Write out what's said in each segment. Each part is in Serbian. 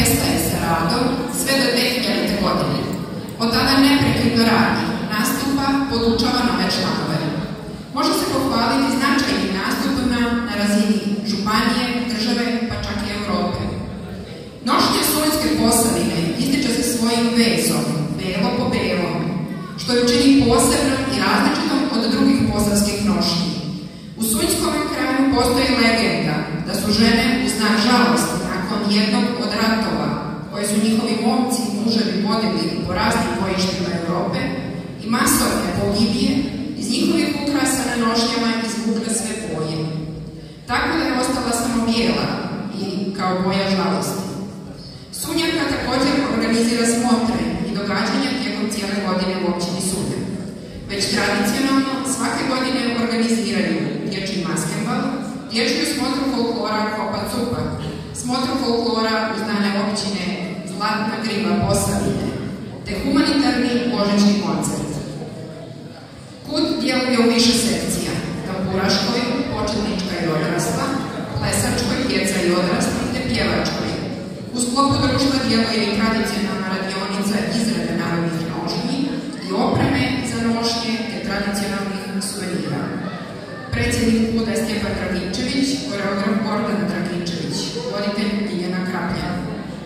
prestaje sa radom sve do 2000. godine. Od tada neprekidno radi, nastupa, podučava nove članove. Može se pohvaliti značajnim nastupima na razini županije, države, pa čak i Evrope. Nošnje Sunjske posavine ističe se svojim vezom, belo po belom, što je čini posebnom i različitom od drugih posavskih nošnji. U Sunjskom kraju postoji legenda da su žene u znak žalosti nakon jednog od ratova koje su njihovi momci i muževi vodili po raznim bojištima Europe i masovne pogibije iz njihovih ukrasa na nošnjama izvukle sve boje. Tako da je ostala samo bijela i kao boja žalosti. Sunjaka također organizira smotre i događanja tijekom cijele godine u općini Sunjak. Već tradicionalno svake godine organiziraju dječji maskenbal, dječju smotru folklora Kopa Cupa, smotru folklora uz dane općine Zlatna Griva Posavine, te humanitarni božićni koncert. Više sekcija, tamburaškoj, početnička i odrasla, plesačkoj, djeca i odrasli, te pjevačkoj. U sklopu društva djeluje i tradicionalna radionica izrade narodnih nošnji i opreme za nošnje te tradicionalnih suvenira. Predsjednik Kuda je Stjepan Dragičević, koreograf Gordon Dragičević, voditelj Miljana Kraplja.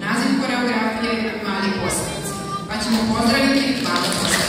Naziv koreografije je Mali posavac. Pa ćemo pozdraviti Mali posavac.